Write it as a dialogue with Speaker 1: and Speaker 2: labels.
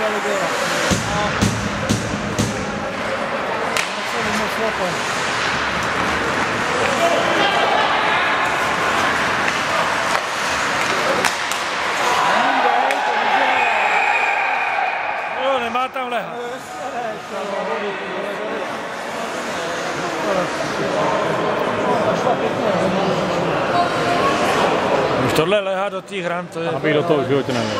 Speaker 1: dali dělat. A... Museli moc
Speaker 2: tam lehat. Už tohle lehá do těch hran, to je...
Speaker 3: Aby do toho životě neměl.